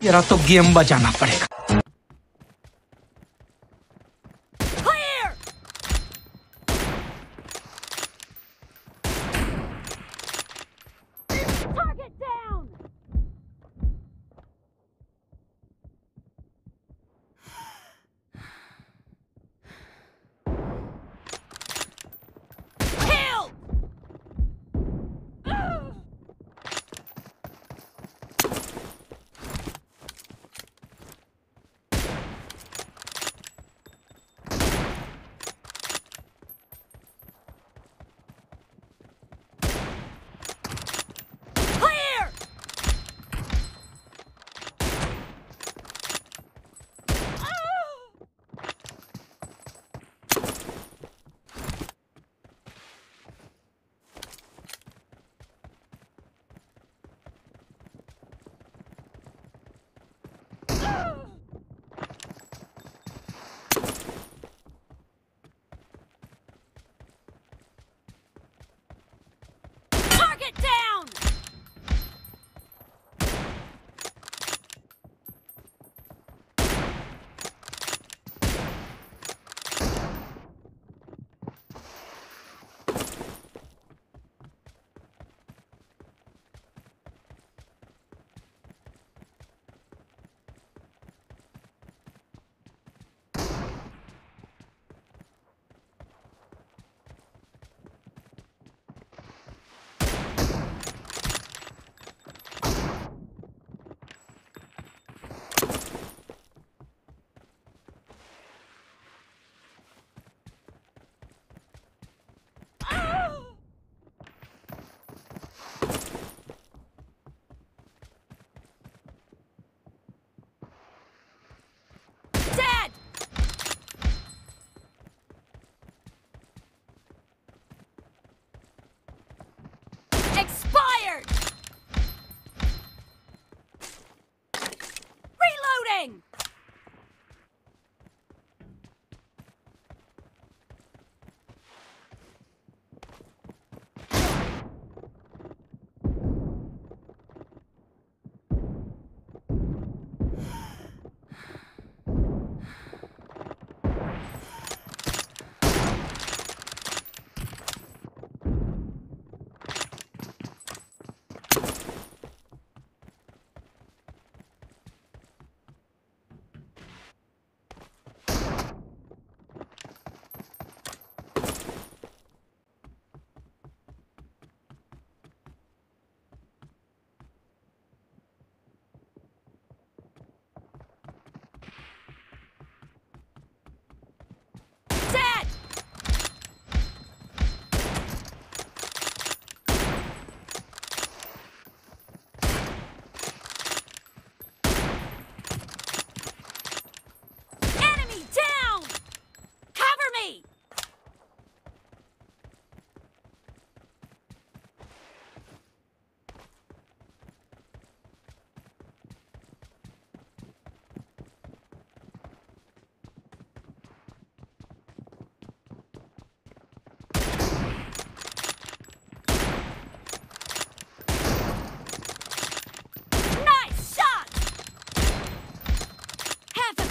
तेरा तो गेम बजाना पड़ेगा। Expired!